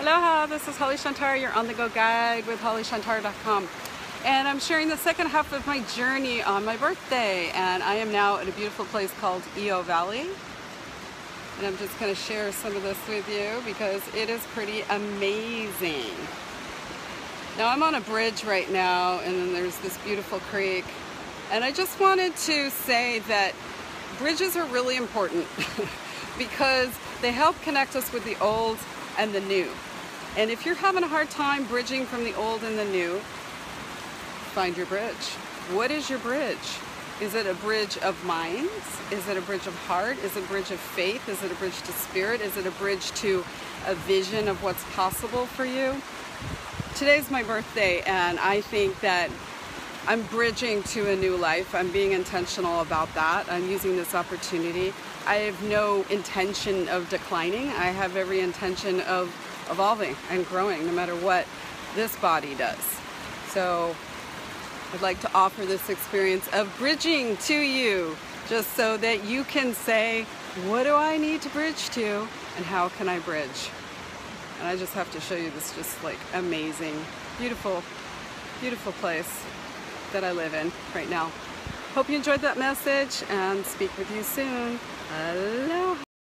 Aloha, this is Holly Shantara, your on the go guide with hollyshantara.com. And I'm sharing the second half of my journey on my birthday. And I am now at a beautiful place called Iao Valley. And I'm just going to share some of this with you because it is pretty amazing. Now I'm on a bridge right now, and then there's this beautiful creek. And I just wanted to say that bridges are really important because they help connect us with the old and the new. And if you're having a hard time bridging from the old and the new, find your bridge. What is your bridge? Is it a bridge of minds? Is it a bridge of heart? Is it a bridge of faith? Is it a bridge to spirit? Is it a bridge to a vision of what's possible for you? Today's my birthday, and I think that I'm bridging to a new life. I'm being intentional about that. I'm using this opportunity. I have no intention of declining. I have every intention of evolving and growing no matter what this body does. So I'd like to offer this experience of bridging to you just so that you can say, what do I need to bridge to and how can I bridge? And I just have to show you this just like amazing, beautiful, beautiful place that I live in right now. Hope you enjoyed that message and speak with you soon. Aloha.